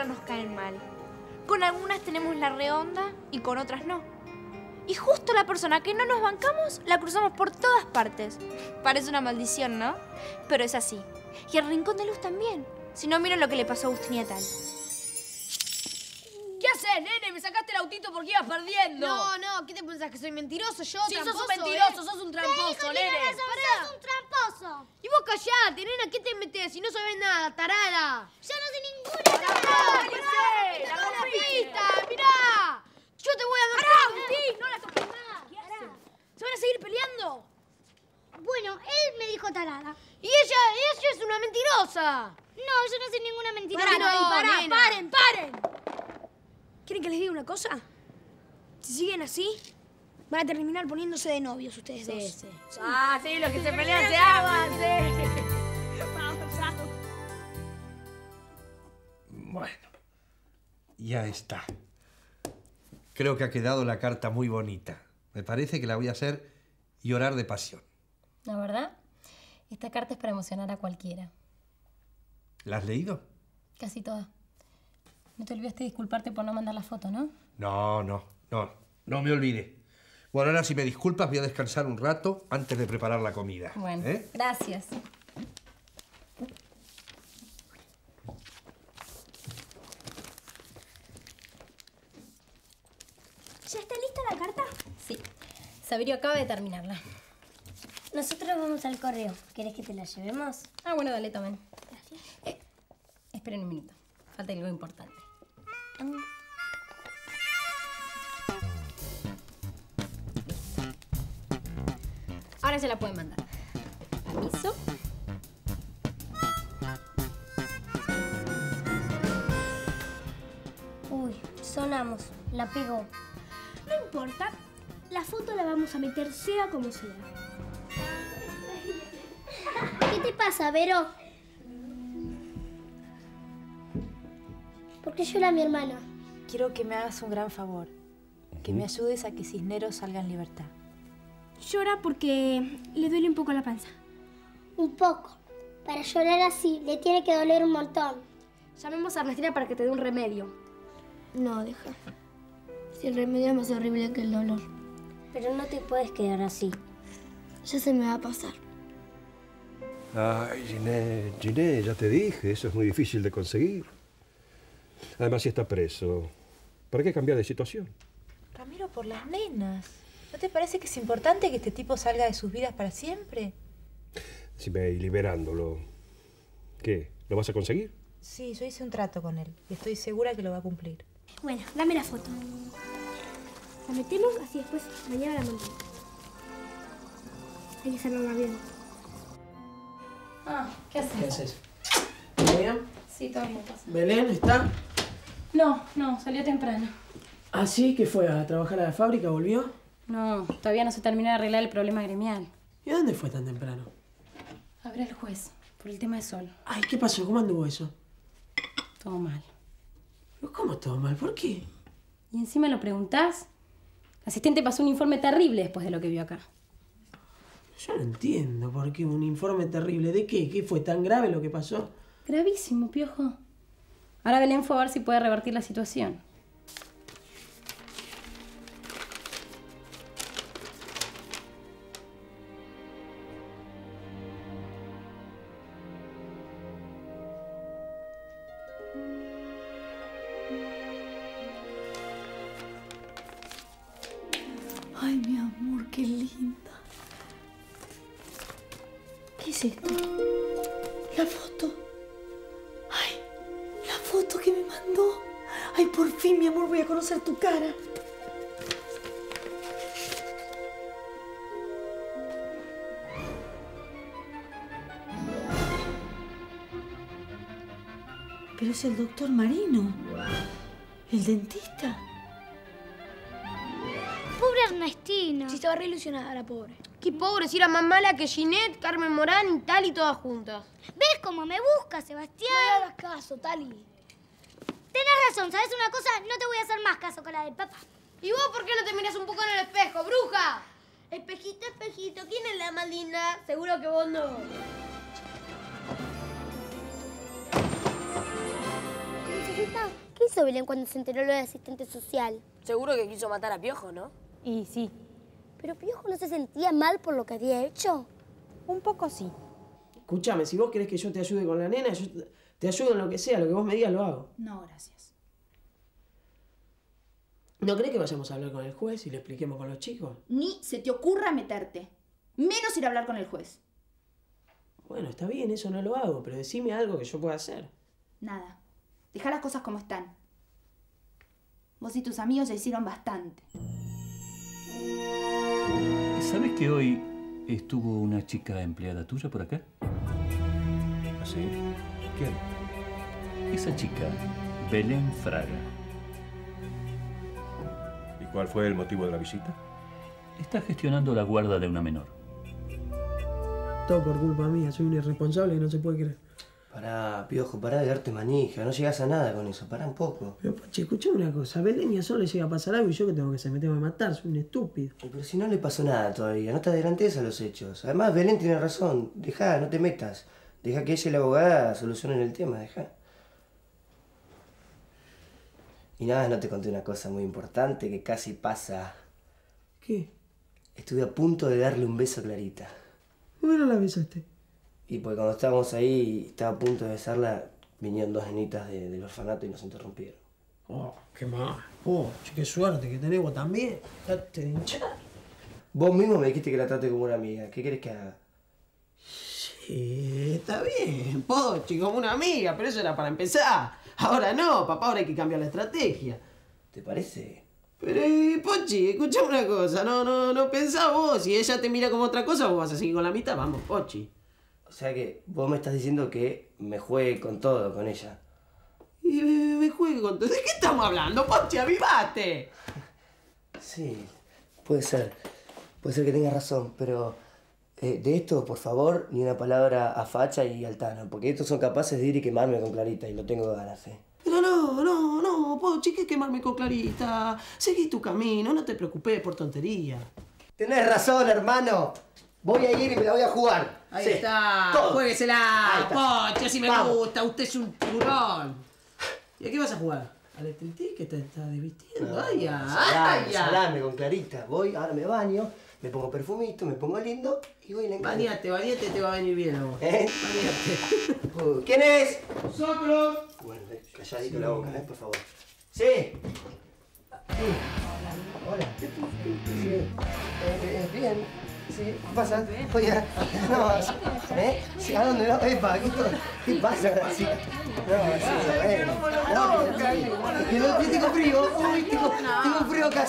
otras nos caen mal. Con algunas tenemos la reonda y con otras no. Y justo la persona que no nos bancamos la cruzamos por todas partes. Parece una maldición, ¿no? Pero es así. Y el Rincón de Luz también. Si no, miren lo que le pasó a Agustín y a tal. ¿Qué haces, nene? Me sacaste el autito porque ibas perdiendo. No, no, ¿qué te pensás? ¿Que soy mentiroso yo? Sí, sos un mentiroso, eh? sos un tramposo, nene. ¡Sos un tramposo! Y vos callate, nena, ¿qué te metés? Si no sabés nada, tarada. ¡Yo no sé ninguna! ¡Cállese! ¡La ¡La rompiste! pista! ¡Mirá! Yo te voy a ¡Pará, mostrar. Agustín! ¡No la toques más! ¿Se van a seguir peleando? Bueno, él me dijo tarada. Y ella, ella es una mentirosa. No, yo no sé ninguna mentira. Pará, No, no, pará, nena. paren, paren. ¿Quieren que les diga una cosa? Si siguen así, van a terminar poniéndose de novios ustedes dos. Ah, sí, los que se pelean se aman, sí. Bueno, ya está. Creo que ha quedado la carta muy bonita. Me parece que la voy a hacer llorar de pasión. La verdad, esta carta es para emocionar a cualquiera. ¿La has leído? Casi toda. No te olvidaste disculparte por no mandar la foto, ¿no? No, no, no, no me olvide. Bueno, ahora si me disculpas voy a descansar un rato antes de preparar la comida. Bueno, ¿eh? gracias. ¿Ya está lista la carta? Sí. Saberio acaba de terminarla. Nosotros vamos al correo. ¿Querés que te la llevemos? Ah, bueno, dale, tomen. Gracias. esperen un minuto. Falta algo importante. Ahora se la pueden mandar. Permiso. Uy, sonamos. La pegó. No importa. La foto la vamos a meter sea como sea. ¿Qué te pasa, Vero? ¿Por qué llora mi hermana? Quiero que me hagas un gran favor. Que me ayudes a que Cisneros salga en libertad. Llora porque le duele un poco la panza. Un poco. Para llorar así le tiene que doler un montón. Llamemos a Ernestina para que te dé un remedio. No, deja. Si el remedio es más horrible que el dolor. Pero no te puedes quedar así. Ya se me va a pasar. Ay, Ginette, Ginette, ya te dije, eso es muy difícil de conseguir. Además, si está preso, ¿para qué cambiar de situación? Ramiro, por las nenas. ¿No te parece que es importante que este tipo salga de sus vidas para siempre? Si me liberándolo, ¿qué? ¿Lo vas a conseguir? Sí, yo hice un trato con él y estoy segura que lo va a cumplir. Bueno, dame la foto. La metemos así después mañana la mandamos. Hay que hacerlo bien. Ah, ¿qué haces? ¿Qué haces? ¿Todo bien? Sí, todo bien pasa. ¿Belén está? No, no, salió temprano. ¿Ah, sí? ¿Qué fue? ¿A trabajar a la fábrica? ¿Volvió? No, todavía no se terminó de arreglar el problema gremial. ¿Y a dónde fue tan temprano? A ver al juez, por el tema de sol. Ay, ¿qué pasó? ¿Cómo anduvo eso? Todo mal. ¿Pero ¿Cómo todo mal? ¿Por qué? ¿Y encima lo preguntás? La asistente pasó un informe terrible después de lo que vio acá. Yo no entiendo por qué un informe terrible. ¿De qué? ¿Qué fue tan grave lo que pasó? Gravísimo, piojo. Ahora Belén fue a ver si puede revertir la situación. Ay, mi amor, qué linda. ¿Qué es esto? La foto. Ay, la foto que me mandó. Ay, por fin, mi amor, voy a conocer tu cara. Pero es el doctor Marino. El dentista. estaba re ilusionada la pobre. Qué pobre, si era más mala que Ginette, Carmen Morán y Tali todas juntas. ¿Ves cómo me busca, Sebastián? No le hagas caso, Tali. Tenés razón, ¿sabes una cosa? No te voy a hacer más caso con la de papá. ¿Y vos por qué no te miras un poco en el espejo, bruja? Espejito, espejito, ¿quién es la más linda? Seguro que vos no. ¿Qué hizo Belén cuando se enteró lo del asistente social? Seguro que quiso matar a Piojo, ¿no? Y sí, ¿Pero Piojo no se sentía mal por lo que había hecho? Un poco sí. Escúchame, si vos querés que yo te ayude con la nena, yo te- ayudo en lo que sea, lo que vos me digas lo hago. No, gracias. ¿No crees que vayamos a hablar con el juez y le expliquemos con los chicos? Ni se te ocurra meterte. Menos ir a hablar con el juez. Bueno, está bien, eso no lo hago, pero decime algo que yo pueda hacer. Nada. Deja las cosas como están. Vos y tus amigos ya hicieron bastante. ¿Sabes que hoy estuvo una chica empleada tuya por acá? ¿Así? ¿Quién? Esa chica, Belén Fraga. ¿Y cuál fue el motivo de la visita? Está gestionando la guarda de una menor. Todo por culpa mía, soy un irresponsable y no se puede creer. Pará, piojo, pará de darte manija, no llegas a nada con eso, pará un poco. Pero, Pochi, escuchame una cosa, a Belén y a Sol le llega a pasar algo y yo que tengo que hacer, me tengo que matar, soy un estúpido. Pero si no le pasó nada todavía, no te adelantes a los hechos. Además, Belén tiene razón, deja, no te metas. Deja que ella y la abogada solucionen el tema, deja. Y nada, no te conté una cosa muy importante que casi pasa. ¿Qué? Estuve a punto de darle un beso a Clarita. ¿Por qué no la besaste? Y pues cuando estábamos ahí, estaba a punto de besarla, vinieron dos nenitas de- del orfanato y nos interrumpieron. Oh, qué mal. Pochi, qué suerte que tenés vos también. Date de hinchar. Vos mismo me dijiste que la trate como una amiga. ¿Qué querés que haga? Sí, está bien, Pochi, como una amiga, pero eso era para empezar. Ahora no, papá, ahora hay que cambiar la estrategia. ¿Te parece? Pero, eh, Pochi, escuchame una cosa, no, no, no pensá vos, si ella te mira como otra cosa, vos vas a seguir con la mitad, vamos, Pochi. O sea que vos me estás diciendo que me juegue con todo con ella. Y me, me juegue con todo. ¿De qué estamos hablando, Pochi? ¡Avivate! Sí, puede ser. Puede ser que tengas razón, pero eh, de esto, por favor, ni una palabra a Facha y Altano, porque estos son capaces de ir y quemarme con Clarita y lo tengo ganas, ¿eh? Pero no, no, no, Pochi, que quemarme con Clarita. Seguí tu camino, no te preocupes por tontería. Tenés razón, hermano. Voy a ir y me la voy a jugar. Ahí Sí, está, todo. Está. Pochi, así me Vamos. gusta, usted es un tiburón. ¿Y a qué vas a jugar? ¿Al electric que te está desvistiendo? ¡Ay, ya! ¡Ay, ya! salame con Clarita. Voy, ahora me baño, me pongo perfumito, me pongo lindo y voy a la. Bañate, bañate, te va a venir bien a vos. ¿Eh? Bañate. ¿Quién es? ¡Nosotros! Bueno, calladito la boca, ¿eh? Por favor. Sí. Sí. Hola. Sí. Eh, eh, bien. Sí, ¿qué pasa? Oye, no, ¿eh? Sí, ¿A dónde no? Epa, ¿qué, qué pasa? Sí. No, sí, bueno. No, no, que tengo frío. Uy, tengo, tengo frío acá,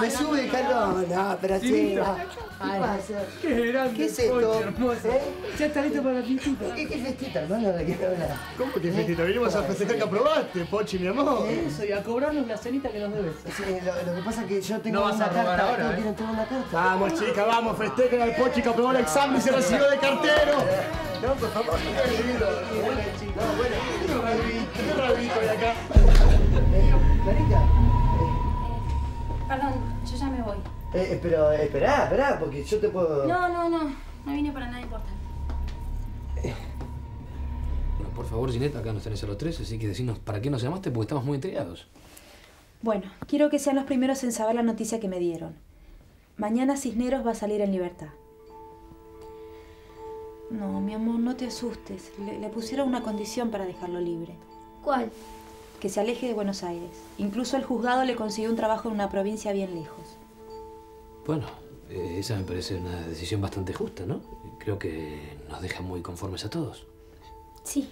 me sube el calor. No, pero sí, no. ¿Qué pasa? ¡Qué grande! ¿Qué es esto? ¿Eh? Ya está listo para la fiestita. ¿Qué, qué festita, hermano? ¿De qué hablas? ¿Cómo que festita? Venimos a festejar que aprobaste, Pochi, mi amor. Eso, y a cobrarnos la cenita que nos debes. Sí, lo, lo que pasa es que yo tengo No vas una a robar carta. ahora, tengo ¿eh? entregar una carta. Vamos, chica, vamos, festejen al Pochi que aprobó el examen y se recibió de cartero. No, por favor. Qué lindo. No, bueno. Qué rabito, qué rabito hay acá. Clarita. Perdón, yo ya me voy. Eh, pero eh, esperá, esperá, porque yo te puedo. No, no, no. No vine para nada importante. Bueno, por favor, Ginette, acá nos tenés a los tres, así que decinos para qué nos llamaste porque estamos muy intrigados. Bueno, quiero que sean los primeros en saber la noticia que me dieron. Mañana Cisneros va a salir en libertad. No, mi amor, no te asustes. Le, le pusieron una condición para dejarlo libre. ¿Cuál? Que se aleje de Buenos Aires. Incluso el juzgado le consiguió un trabajo en una provincia bien lejos. Bueno, eh, esa me parece una decisión bastante justa, ¿no? Creo que nos deja muy conformes a todos. Sí.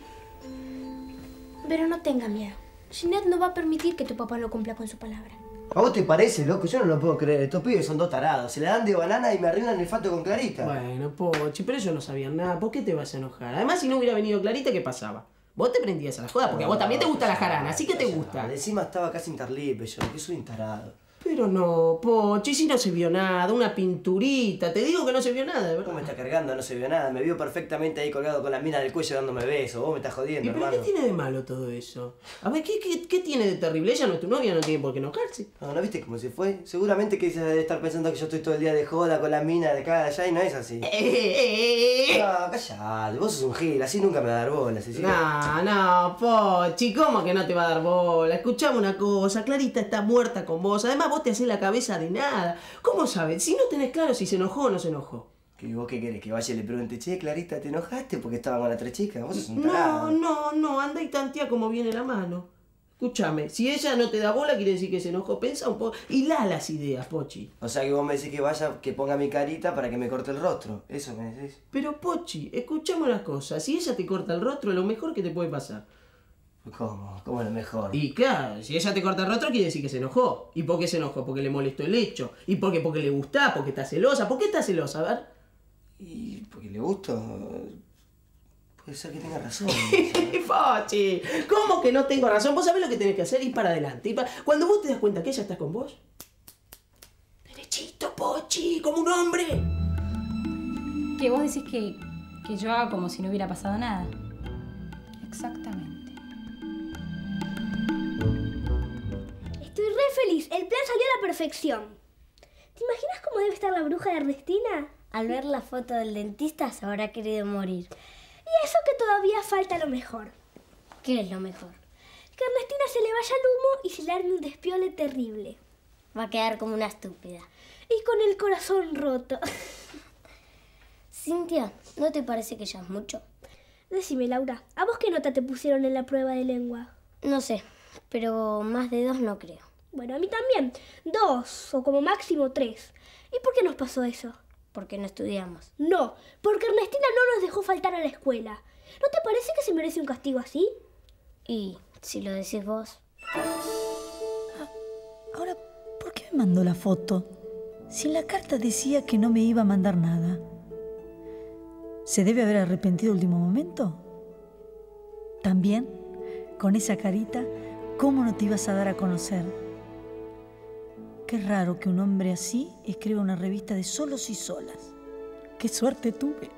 Pero no tenga miedo. Ginette no va a permitir que tu papá no cumpla con su palabra. ¿A vos te parece, loco? Yo no lo puedo creer. Estos pibes son dos tarados. Se la dan de banana y me arruinan el fato con Clarita. Bueno, Pochi, pero ellos no sabían nada. ¿Por qué te vas a enojar? Además, si no hubiera venido Clarita, ¿qué pasaba? Vos te prendías a la joda porque a vos también te gusta la jarana, así que te gusta. Encima estaba casi interlipe yo, que soy un tarado. Pero Pero no, Pochi, si no se vio nada, una pinturita. Te digo que no se vio nada, de ¿Cómo me verdad. está cargando? No se vio nada. Me vio perfectamente ahí colgado con la mina del cuello dándome besos. Vos me estás ¿Y jodiendo, pero hermano. qué tiene de malo todo eso? A ver, ¿qué, qué, qué tiene de terrible? Ella no es tu novia, no tiene por qué enojarse. No, ¿no viste cómo se fue? Seguramente que ella debe estar pensando que yo estoy todo el día de joda con la mina de acá allá y no es así. Eh, No, callate, vos sos un gil, así nunca me va a dar bola. No, no, Pochi, ¿cómo que no te va a dar bola? Escuchame una cosa, Clarita está muerta con vos. Además, vos te haces la cabeza de nada. ¿Cómo sabes? Si no tenés claro si se enojó o no se enojó. ¿Qué, ¿Vos qué querés? Que vaya y le pregunte, che, Clarita, ¿te enojaste porque estaba con la tres chicas? Vos sos un No, tarado. no, no, anda y tantea como viene la mano. Escúchame, si ella no te da bola, quiere decir que se enojó. Pensa un poco. Y la las ideas, Pochi. O sea que vos me decís que vaya, que ponga mi carita para que me corte el rostro. Eso me decís. Pero, Pochi, escuchame una cosa. Si ella te corta el rostro, lo mejor que te puede pasar. ¿Cómo? ¿Cómo es lo mejor? Y claro, si ella te corta el rostro, quiere decir que se enojó. ¿Y por qué se enojó? Porque le molestó el hecho. ¿Y por qué? Porque le gusta, porque está celosa. ¿Por qué está celosa? A ver. Y porque le gusto. Puede ser que tenga razón. Pochi, ¿cómo que no tengo razón? Vos sabés lo que tenés que hacer, ir para adelante. ir para- Cuando vos te das cuenta que ella está con vos, derechito, Pochi, como un hombre. Que vos decís que, que yo haga como si no hubiera pasado nada. Exactamente. Feliz. El plan salió a la perfección. ¿Te imaginas cómo debe estar la bruja de Ernestina? Al ver la foto del dentista se habrá querido morir. Y eso que todavía falta lo mejor. ¿Qué es lo mejor? Que a Ernestina se le vaya el humo y se le arme un despiole terrible. Va a quedar como una estúpida. Y con el corazón roto. Cintia, ¿no te parece que ya es mucho? Decime, Laura, ¿a vos qué nota te pusieron en la prueba de lengua? No sé, pero más de dos no creo. Bueno, a mí también. Dos, o como máximo tres. ¿Y por qué nos pasó eso? Porque no estudiamos. No, porque Ernestina no nos dejó faltar a la escuela. ¿No te parece que se merece un castigo así? Y si lo decís vos. Ahora, ¿por qué me mandó la foto? Si en la carta decía que no me iba a mandar nada. ¿Se debe haber arrepentido último momento? También, con esa carita, ¿cómo no te ibas a dar a conocer? Qué raro que un hombre así escriba una revista de solos y solas. Qué suerte tuve.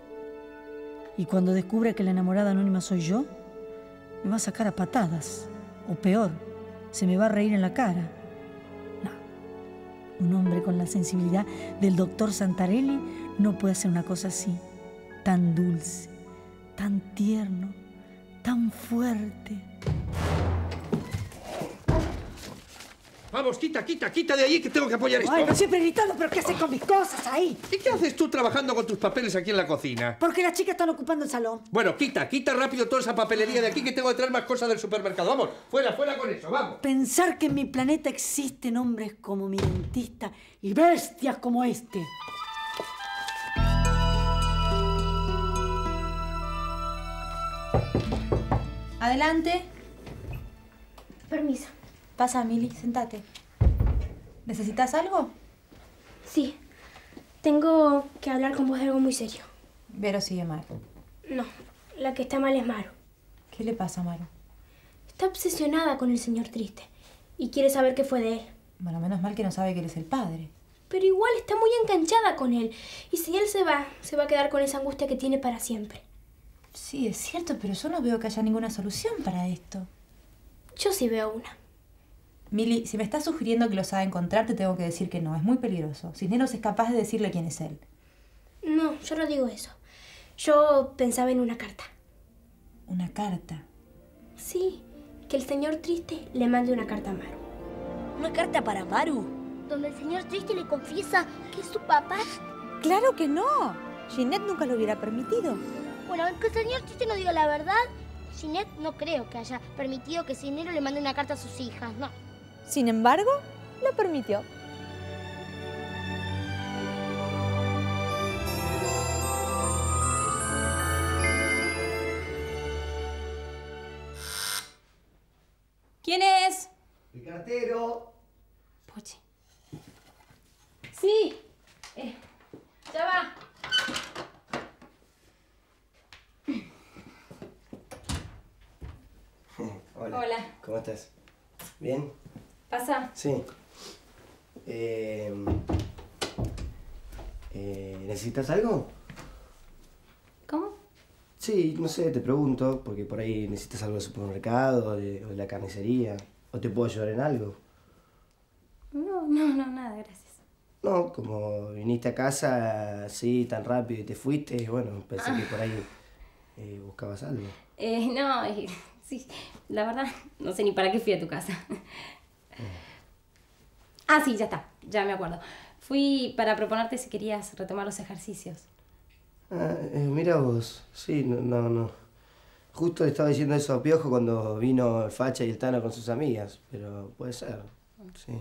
Y cuando descubra que la enamorada anónima soy yo, me va a sacar a patadas. O peor, se me va a reír en la cara. No. Un hombre con la sensibilidad del doctor Santarelli no puede hacer una cosa así. Tan dulce, tan tierno, tan fuerte. Vamos, quita, quita, quita de ahí que tengo que apoyar esto. Ay, no siempre gritando, pero ¿qué haces con mis cosas ahí? ¿Y qué haces tú trabajando con tus papeles aquí en la cocina? Porque las chicas están ocupando el salón. Bueno, quita, quita rápido toda esa papelería de aquí que tengo que traer más cosas del supermercado. Vamos, fuera, fuera con eso, vamos. Pensar que en mi planeta existen hombres como mi dentista y bestias como este. Adelante. Permiso. Pasa, Mili, sentate. ¿Necesitas algo? Sí. Tengo que hablar con vos de algo muy serio. Vero sigue mal. No, la que está mal es Maru. ¿Qué le pasa a Maru? Está obsesionada con el señor triste y quiere saber qué fue de él. Bueno, menos mal que no sabe que eres el padre. Pero igual está muy enganchada con él. Y si él se va, se va a quedar con esa angustia que tiene para siempre. Sí, es cierto, pero yo no veo que haya ninguna solución para esto. Yo sí veo una. Mili, si me estás sugiriendo que lo sabe encontrar, te tengo que decir que no. Es muy peligroso. Cisneros es capaz de decirle quién es él. No, yo no digo eso. Yo pensaba en una carta. ¿Una carta? Sí, que el señor triste le mande una carta a Maru. ¿Una carta para Maru? Donde el señor triste le confiesa que es su papá. Claro que no. Ginette nunca lo hubiera permitido. Bueno, aunque el señor triste no diga la verdad, Ginette no creo que haya permitido que Cisnero le mande una carta a sus hijas, no. Sin embargo, lo permitió. Sí. Eh, eh, ¿Necesitas algo? ¿Cómo? Sí, no sé, te pregunto, porque por ahí necesitas algo del supermercado, de, o de la carnicería, o te puedo ayudar en algo. No, no, no, nada, gracias. No, como viniste a casa así tan rápido y te fuiste, bueno, pensé que por ahí eh, buscabas algo. Eh, no, sí, la verdad, no sé ni para qué fui a tu casa. Ah, sí, ya está, ya me acuerdo. Fui para proponerte si querías retomar los ejercicios. Ah, eh, mira vos, sí, no, no, no. Justo le estaba diciendo eso a Piojo cuando vino el Facha y el Tano con sus amigas, pero puede ser, sí.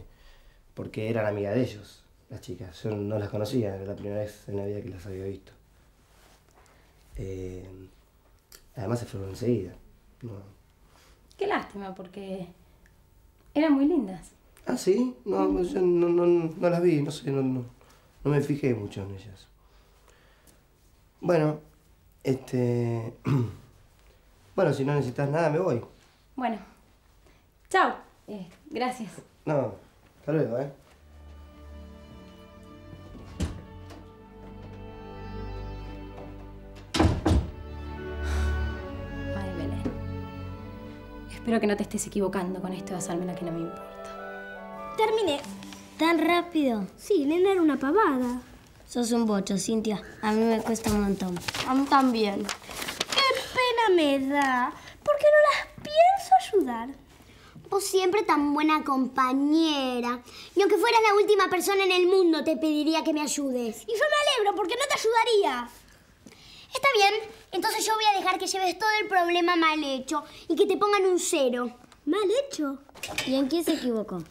Porque eran amigas de ellos, las chicas. Yo no las conocía, era la primera vez en la vida que las había visto. Eh, además se fueron enseguida. No. Qué lástima, porque eran muy lindas. Ah, sí, no, pues yo no, no, no las vi, no sé, no, no, no me fijé mucho en ellas. Bueno, este. Bueno, si no necesitas nada, me voy. Bueno, chao. Eh, gracias. No, hasta luego, ¿eh? Ay, Belén. Espero que no te estés equivocando con esto de hacerme la que no me importa. Terminé. ¿Tan rápido? Sí, nena era una pavada. Sos un bocho, Cintia. A mí me cuesta un montón. A mí también. ¡Qué pena me da! Porque no las pienso ayudar. Vos siempre tan buena compañera. Y aunque fueras la última persona en el mundo, te pediría que me ayudes. Y yo me alegro porque no te ayudaría. Está bien, entonces yo voy a dejar que lleves todo el problema mal hecho y que te pongan un cero. ¿Mal hecho? ¿Y en qué se equivocó?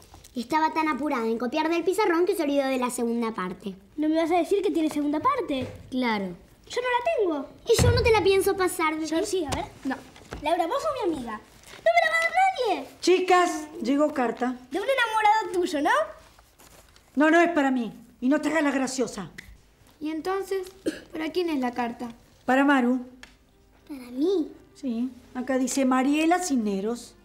Estaba tan apurada en copiar del pizarrón que se olvidó de la segunda parte. ¿No me vas a decir que tiene segunda parte? Claro. Yo no la tengo. Y yo no te la pienso pasar. ¿de Yo sí, a ver. No. Laura, vos sos mi amiga. No me la va a dar nadie. Chicas, llegó carta. De un enamorado tuyo, ¿no? No, no es para mí. Y no te hagas la graciosa. ¿Y entonces, para quién es la carta? Para Maru. ¿Para mí? Sí. Acá dice Mariela Cineros.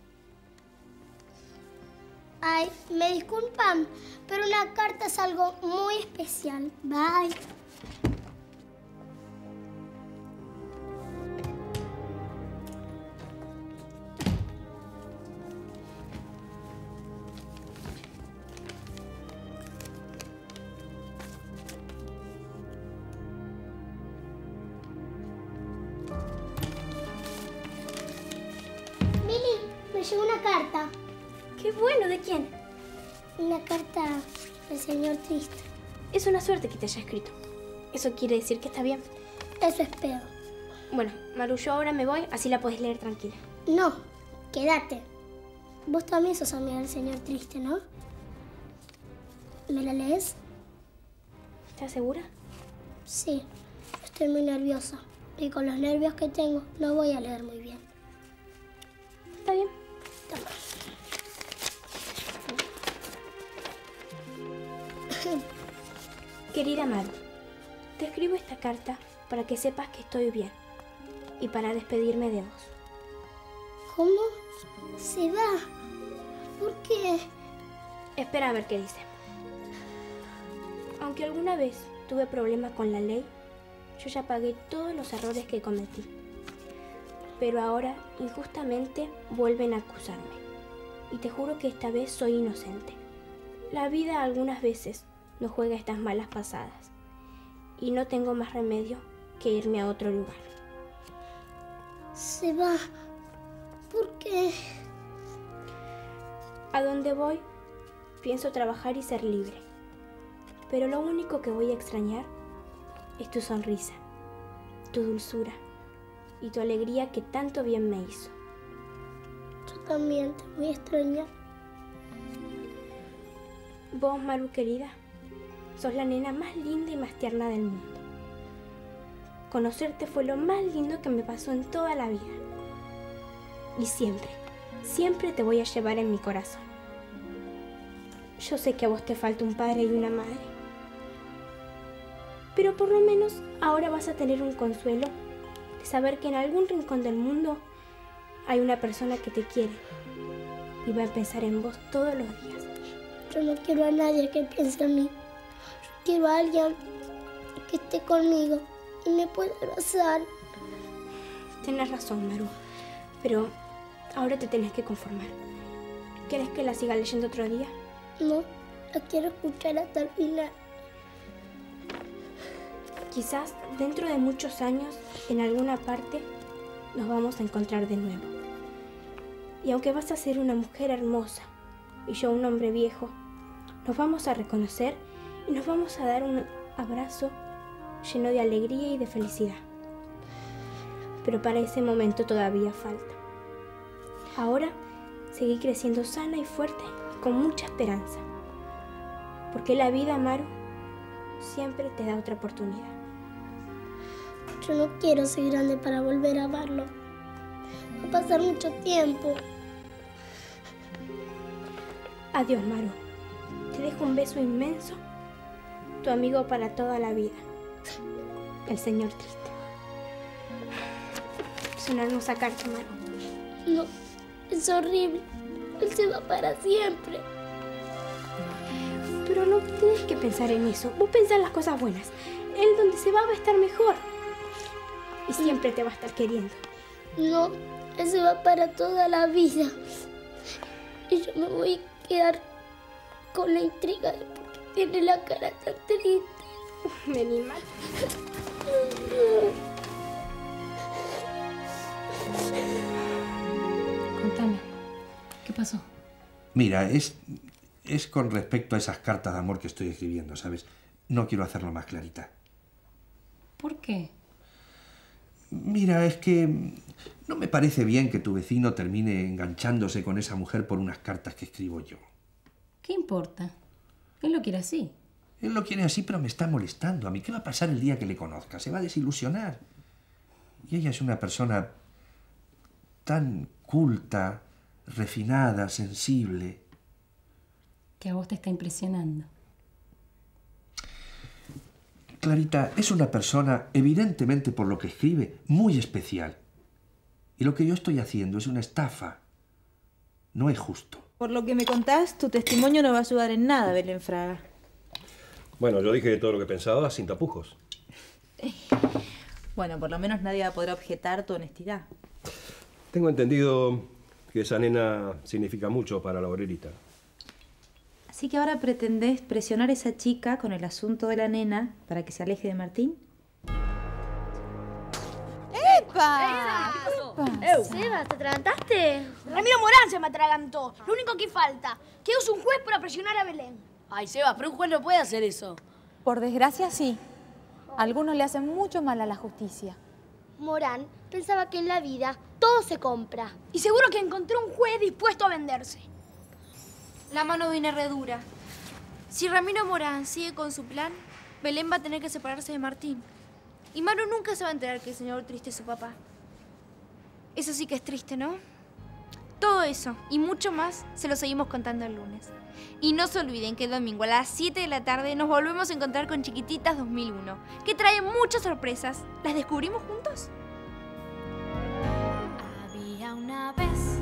Ay, me disculpan, pero una carta es algo muy especial. Bye. Señor Triste. Es una suerte que te haya escrito. Eso quiere decir que está bien. Eso espero. Bueno, Maru, yo ahora me voy, así la puedes leer tranquila. No, quédate. Vos también sos amiga del señor Triste, ¿no? ¿Me la lees? ¿Estás segura? Sí, estoy muy nerviosa. Y con los nervios que tengo, no voy a leer muy bien. Está bien. Querida Maru, te escribo esta carta para que sepas que estoy bien y para despedirme de vos. ¿Cómo? Se va. ¿Por qué? Espera a ver qué dice. Aunque alguna vez tuve problemas con la ley, yo ya pagué todos los errores que cometí. Pero ahora, injustamente, vuelven a acusarme. Y te juro que esta vez soy inocente. La vida algunas veces nos juega estas malas pasadas. Y no tengo más remedio que irme a otro lugar. Se va. ¿Por qué? A donde voy, pienso trabajar y ser libre. Pero lo único que voy a extrañar es tu sonrisa, tu dulzura y tu alegría que tanto bien me hizo. Yo también te voy a extrañar. Vos, Maru querida, sos la nena más linda y más tierna del mundo. Conocerte fue lo más lindo que me pasó en toda la vida. Y siempre, siempre te voy a llevar en mi corazón. Yo sé que a vos te falta un padre y una madre. Pero por lo menos ahora vas a tener un consuelo de saber que en algún rincón del mundo hay una persona que te quiere y va a pensar en vos todos los días. Yo no quiero a nadie que piense en mí. Quiero a alguien que esté conmigo y me pueda abrazar. Tienes razón, Maru. Pero ahora te tenés que conformar. ¿Quieres que la siga leyendo otro día? No, la quiero escuchar hasta el final. Quizás dentro de muchos años, en alguna parte, nos vamos a encontrar de nuevo. Y aunque vas a ser una mujer hermosa y yo un hombre viejo, nos vamos a reconocer y nos vamos a dar un abrazo lleno de alegría y de felicidad. Pero para ese momento todavía falta. Ahora seguí creciendo sana y fuerte y con mucha esperanza. Porque la vida, Maru, siempre te da otra oportunidad. Yo no quiero ser grande para volver a verlo. Va a pasar mucho tiempo. Adiós, Maru. Te dejo un beso inmenso. Tu amigo para toda la vida. El señor triste. Es una hermosa carta, Maru. No, es horrible. Él se va para siempre. Pero no tienes que pensar en eso. Vos pensás en las cosas buenas. Él donde se va va a estar mejor. Y siempre te va a estar queriendo. No, él se va para toda la vida. Y yo me voy a quedar con la intriga de tiene la cara tan triste. Vení, Maru. Contame, ¿qué pasó? Mira, es, es con respecto a esas cartas de amor que estoy escribiendo, ¿sabes? No quiero hacerlo más clarita. ¿Por qué? Mira, es que no me parece bien que tu vecino termine enganchándose con esa mujer por unas cartas que escribo yo. ¿Qué importa? Él lo quiere así. Él lo quiere así, pero me está molestando. A mí, ¿qué va a pasar el día que le conozca? Se va a desilusionar. Y ella es una persona tan culta, refinada, sensible. Que a vos te está impresionando. Clarita es una persona, evidentemente por lo que escribe, muy especial. Y lo que yo estoy haciendo es una estafa. No es justo. Por lo que me contás, tu testimonio no va a ayudar en nada, Belén Fraga. Bueno, yo dije todo lo que pensaba sin tapujos. Bueno, por lo menos nadie va a poder objetar tu honestidad. Tengo entendido que esa nena significa mucho para la obrerita. Así que ahora pretendés presionar a esa chica con el asunto de la nena para que se aleje de Martín. ¡Epa! Seba, ¿te atragantaste? Ramiro Morán se me atragantó. Lo único que falta, que use un juez para presionar a Belén. Ay, Seba, pero un juez no puede hacer eso. Por desgracia, sí. Algunos le hacen mucho mal a la justicia. Morán pensaba que en la vida todo se compra. Y seguro que encontró un juez dispuesto a venderse. La mano viene re dura. Si Ramiro Morán sigue con su plan, Belén va a tener que separarse de Martín. Y Maru nunca se va a enterar que el señor triste es su papá. Eso sí que es triste, ¿no? Todo eso y mucho más se lo seguimos contando el lunes. Y no se olviden que el domingo a las 7 de la tarde nos volvemos a encontrar con Chiquititas 2001, que trae muchas sorpresas. ¿Las descubrimos juntos? Había una vez